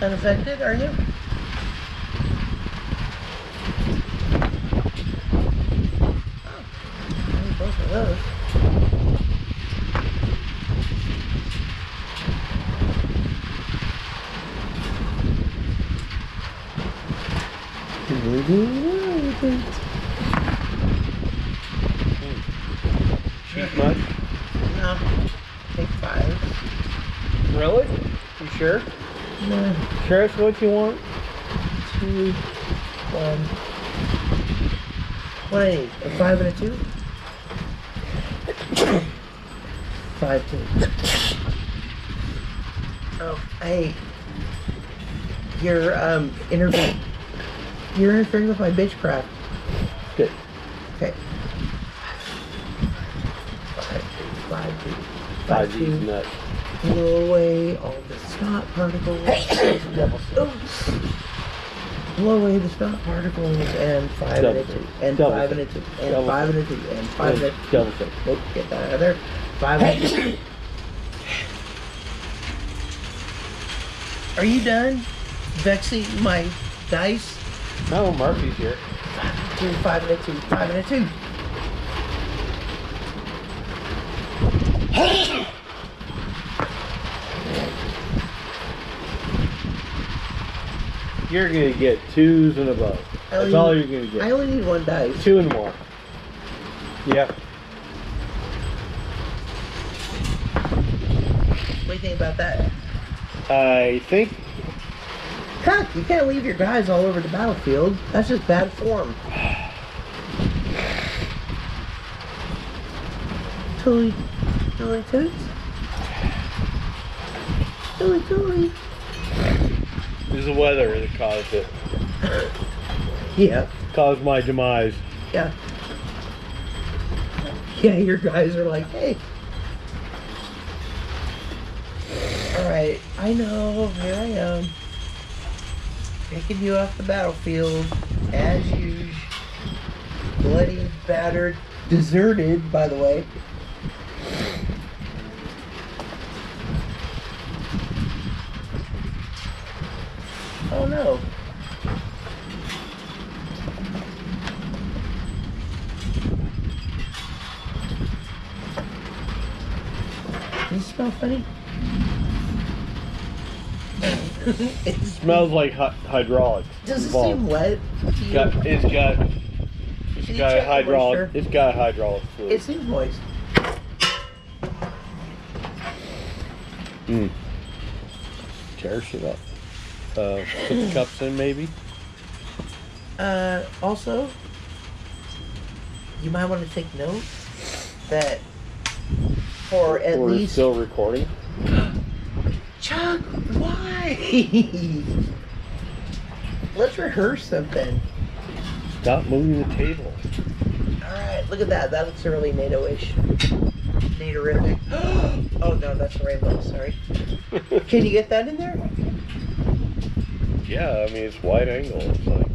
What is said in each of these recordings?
Unaffected, are you? Oh, both of those. Cheap much? No, take five. Really? You sure? Sure what you want? two, one. What I need? A five and a two? Five, two. Oh, hey. You're um interfering. You're interfering with my bitchcraft. Good. Okay. Five, two, five, two, Five five, these two. nuts. Blow away all the snot particles. Double six. Oops. Blow away the snot particles and five Double and a two. And Double five six. and a two. And Double five and a two. And five and a two. Double six. Nope, get that out of there. Five and a two. Are you done vexing my dice? No, Murphy's here. Two, five and a two, five and a two. You're gonna get twos and above. I That's only all need- you're gonna get. I only need one dice. Two and more. Yeah. What do you think about that? I think Heck, you can't leave your guys all over the battlefield. That's just bad form. Tooly, tooly toots. Tooly tooly. It was the weather that caused it. Yeah, Caused my demise. yeah. Yeah, your guys are like, hey. Alright, I know, here I am. Taking you off the battlefield, as usual. Bloody, battered, deserted, by the way. Oh no. Does it smell funny? it Smells like hy- hydraulics. does it involved. seem wet? Got, it's got it's got hydraulic it's got hydraulic fluid. It seems moist. Mm. Tears it up. Uh, put the cups in maybe. Uh, also, you might want to take note that for at We're least still recording. Chuck, why? Let's rehearse something. Stop moving the table. All right, look at that. That looks really NATO-ish. NATO-rific. oh no, that's a rainbow. Sorry. Can you get that in there? Yeah, I mean it's wide angle. It's like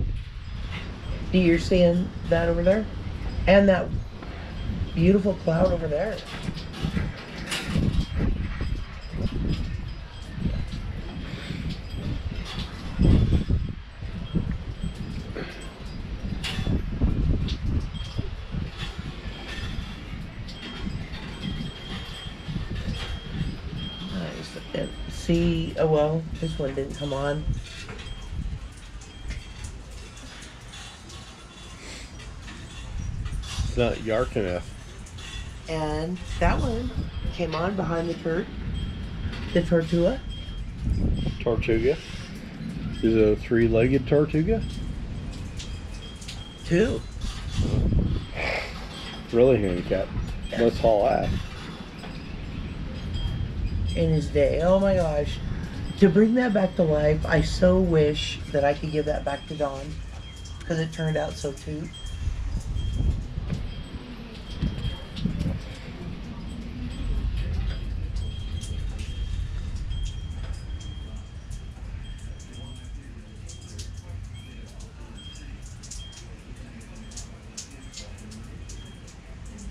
Do you're seeing that over there? And that beautiful cloud over there. Nice. And See, oh well, this one didn't come on. It's not yark enough. And that one came on behind the turd. The Tortuga. Tortuga. Is it a three-legged Tortuga? Two. Really handicapped. Let's haul ass. in his day. Oh my gosh. To bring that back to life, I so wish that I could give that back to Don. Because it turned out so toot.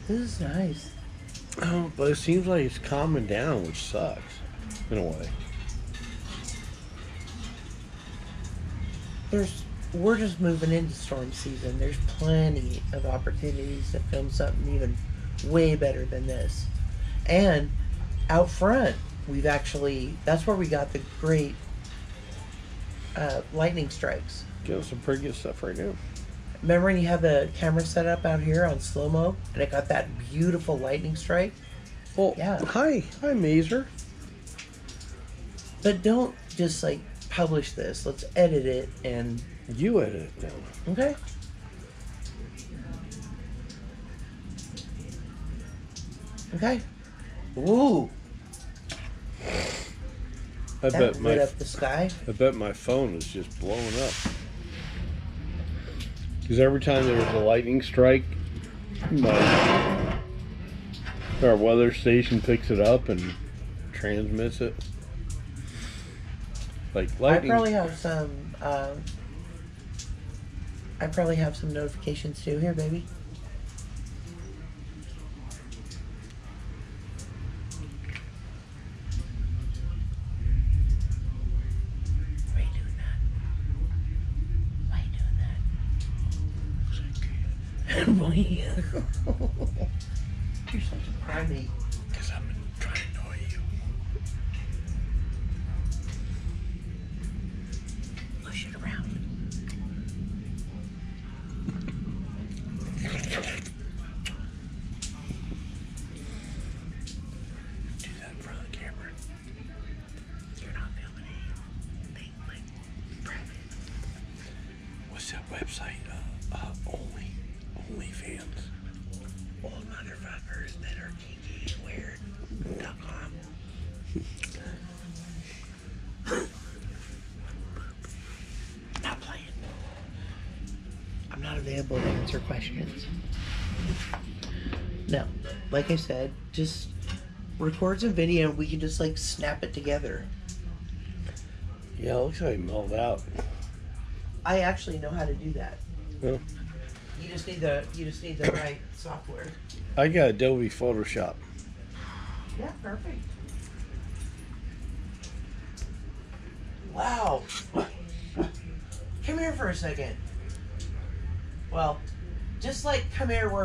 This is nice. Oh, but it seems like it's calming down, which sucks in a way. there's we're just moving into storm season. There's plenty of opportunities to film something even way better than this. And out front, we've actually that's where we got the great uh, lightning strikes. Got some pretty good stuff right now. Remember when you have the camera set up out here on slow mo and it got that beautiful lightning strike? Well, Yeah. Hi, hi, Mazer. But don't just like publish this. Let's edit it and You edit it down. okay. Okay. Ooh, I that bet my up the sky. I bet my phone is just blowing up. Because every time there's a lightning strike, my our weather station picks it up and transmits it. Like lightning. I probably have some. Um, I probably have some notifications too. Here, baby. Why are you doing that? Why are you doing that? Boy. You're such a primate. Com. not playing. I'm not available to answer questions. No, like I said, just record some video and we can just like snap it together. Yeah, it looks like it mellowed out. I actually know how to do that. Yeah. You just need the you just need the right software. I got Adobe Photoshop. Yeah, perfect. Wow. Come here for a second. Well, just like come here where